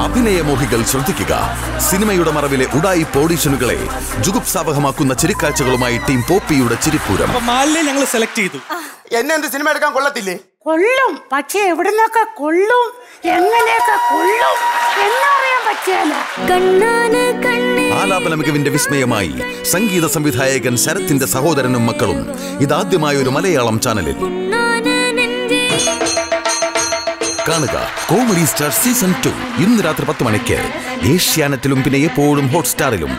അഭിനയമോഹികൾ ശ്രദ്ധിക്കുക. സിനിമയുടെ മറവിലെ ഉടായി പോഡീഷനുകളെ ജുഗുപ്സാവഹമാക്കുന്ന ചിരിക്കാഴ്ചകളുമായി ടീം പോപ്പിയുടെ ചിരിപ്പൂരം. ഞങ്ങൾ സെലക്ട് ചെയ്തു. എന്നെ എന്ത് സിനിമ എടുക്കാൻ കൊള്ളത്തില്ലേ? കൊള്ളും. പക്ഷേ എവിടുന്നൊക്കെ കൊള്ളും? എങ്ങനെയൊക്കെ കൊള്ളും? എന്നറിയാൻ പറ്റിയല്ല കണ്ണാന് കണ്ണേ. ആലാപന മികവിന്റെ വിസ്മയമായി സംഗീത സംവിധായകൻ ശരത്തിന്റെ സഹോദരനും മക്കളും ഇതാദ്യമായ ഒരു മലയാളം ചാനലിൽ. കാണുക കോമഡി സ്റ്റാർ സീസൺ ടു ഇന്ന് രാത്രി പത്ത് മണിക്ക് ഏഷ്യാനെറ്റിലും പിന്നെ എപ്പോഴും ഹോട്ട്സ്റ്റാറിലും.